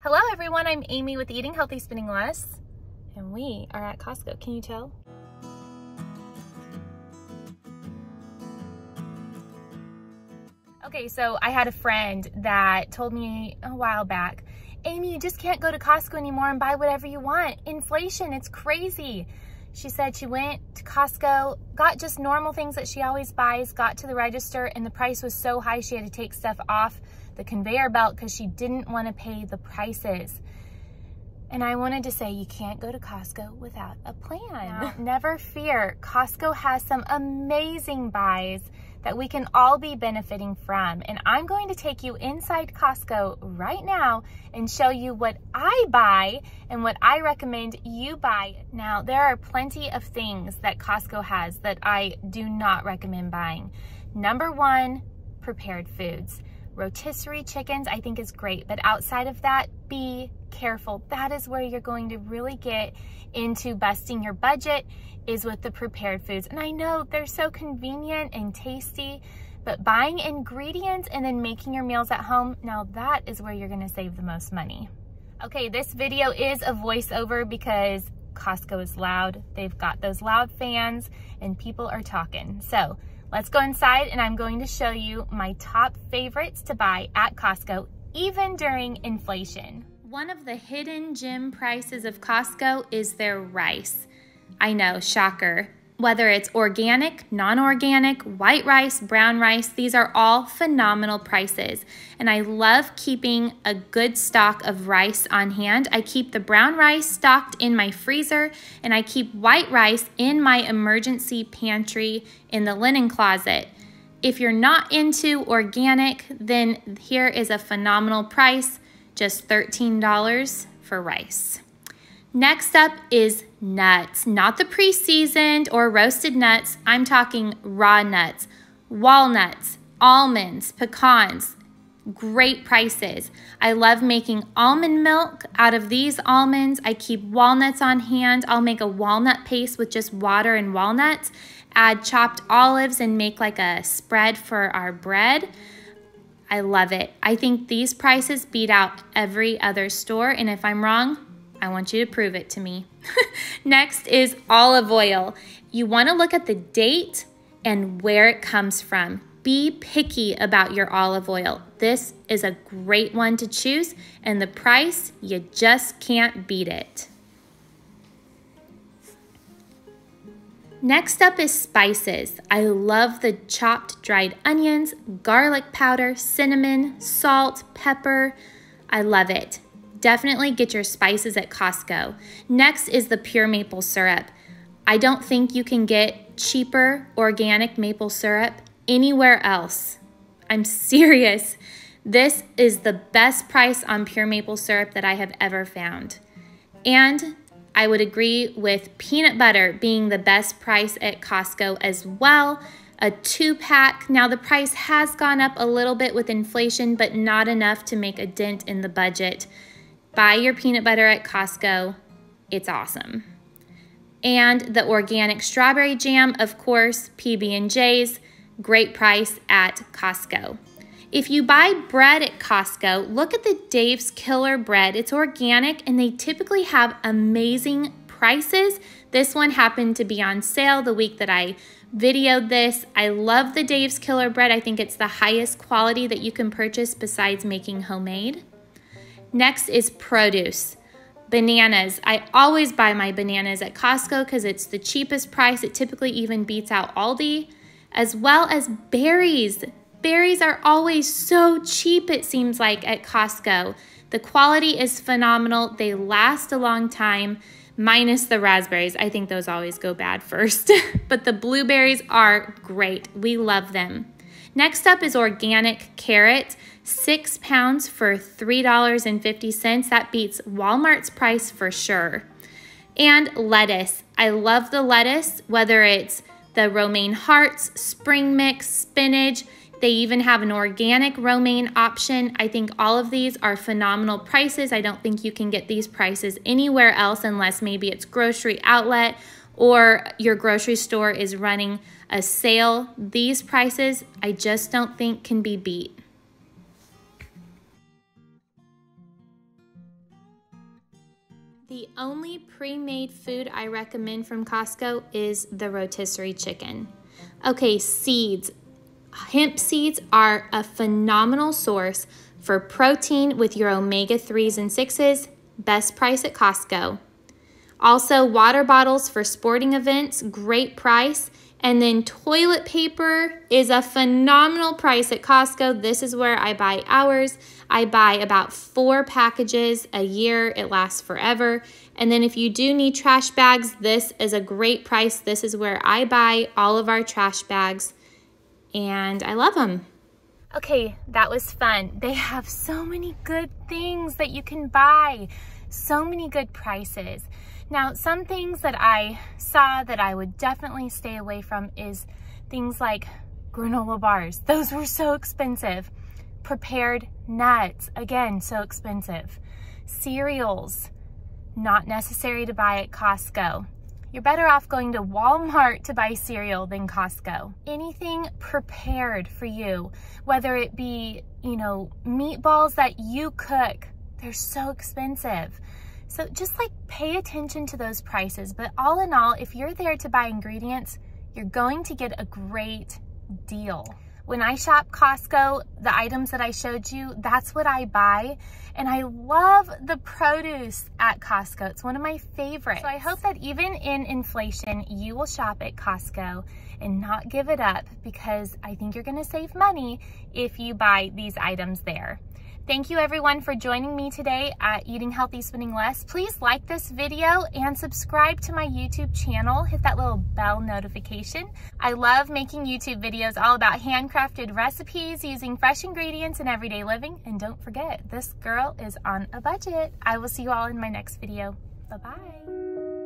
Hello everyone, I'm Amy with Eating Healthy Spending Less, and we are at Costco. Can you tell? Okay, so I had a friend that told me a while back, Amy, you just can't go to Costco anymore and buy whatever you want. Inflation, it's crazy. She said she went to Costco, got just normal things that she always buys, got to the register, and the price was so high she had to take stuff off the conveyor belt because she didn't want to pay the prices. And I wanted to say you can't go to Costco without a plan. Now, never fear, Costco has some amazing buys that we can all be benefiting from. And I'm going to take you inside Costco right now and show you what I buy and what I recommend you buy. Now, there are plenty of things that Costco has that I do not recommend buying. Number one, prepared foods. Rotisserie chickens, I think is great, but outside of that, be careful. That is where you're going to really get into busting your budget is with the prepared foods. And I know they're so convenient and tasty, but buying ingredients and then making your meals at home, now that is where you're gonna save the most money. Okay, this video is a voiceover because Costco is loud. They've got those loud fans and people are talking. So Let's go inside and I'm going to show you my top favorites to buy at Costco, even during inflation. One of the hidden gem prices of Costco is their rice. I know, shocker. Whether it's organic, non-organic, white rice, brown rice, these are all phenomenal prices. And I love keeping a good stock of rice on hand. I keep the brown rice stocked in my freezer and I keep white rice in my emergency pantry in the linen closet. If you're not into organic, then here is a phenomenal price, just $13 for rice. Next up is nuts, not the pre seasoned or roasted nuts. I'm talking raw nuts, walnuts, almonds, pecans. Great prices. I love making almond milk out of these almonds. I keep walnuts on hand. I'll make a walnut paste with just water and walnuts, add chopped olives, and make like a spread for our bread. I love it. I think these prices beat out every other store, and if I'm wrong, I want you to prove it to me. Next is olive oil. You want to look at the date and where it comes from. Be picky about your olive oil. This is a great one to choose, and the price, you just can't beat it. Next up is spices. I love the chopped dried onions, garlic powder, cinnamon, salt, pepper. I love it. Definitely get your spices at Costco. Next is the pure maple syrup. I don't think you can get cheaper organic maple syrup anywhere else. I'm serious. This is the best price on pure maple syrup that I have ever found. And I would agree with peanut butter being the best price at Costco as well. A two pack. Now, the price has gone up a little bit with inflation, but not enough to make a dent in the budget. Buy your peanut butter at Costco. It's awesome. And the organic strawberry jam, of course, PB&J's, great price at Costco. If you buy bread at Costco, look at the Dave's Killer bread. It's organic and they typically have amazing prices. This one happened to be on sale the week that I videoed this. I love the Dave's Killer bread. I think it's the highest quality that you can purchase besides making homemade. Next is produce. Bananas. I always buy my bananas at Costco because it's the cheapest price. It typically even beats out Aldi, as well as berries. Berries are always so cheap, it seems like, at Costco. The quality is phenomenal. They last a long time, minus the raspberries. I think those always go bad first. but the blueberries are great. We love them. Next up is organic carrot six pounds for $3.50. That beats Walmart's price for sure. And lettuce. I love the lettuce, whether it's the romaine hearts, spring mix, spinach. They even have an organic romaine option. I think all of these are phenomenal prices. I don't think you can get these prices anywhere else unless maybe it's grocery outlet or your grocery store is running a sale. These prices I just don't think can be beat. The only pre-made food I recommend from Costco is the rotisserie chicken. Okay, seeds. Hemp seeds are a phenomenal source for protein with your omega-3s and 6s. Best price at Costco. Also, water bottles for sporting events, great price. And then toilet paper is a phenomenal price at Costco. This is where I buy ours. I buy about four packages a year. It lasts forever. And then if you do need trash bags, this is a great price. This is where I buy all of our trash bags and I love them. Okay, that was fun. They have so many good things that you can buy, so many good prices. Now, some things that I saw that I would definitely stay away from is things like granola bars. Those were so expensive. Prepared nuts, again, so expensive. Cereals, not necessary to buy at Costco. You're better off going to Walmart to buy cereal than Costco. Anything prepared for you, whether it be, you know, meatballs that you cook, they're so expensive. So just like pay attention to those prices. But all in all, if you're there to buy ingredients, you're going to get a great deal. When I shop Costco, the items that I showed you, that's what I buy. And I love the produce at Costco. It's one of my favorites. So I hope that even in inflation, you will shop at Costco and not give it up because I think you're gonna save money if you buy these items there. Thank you everyone for joining me today at Eating Healthy Spending Less. Please like this video and subscribe to my YouTube channel. Hit that little bell notification. I love making YouTube videos all about handcrafted recipes using fresh ingredients in everyday living. And don't forget, this girl is on a budget. I will see you all in my next video. Bye-bye.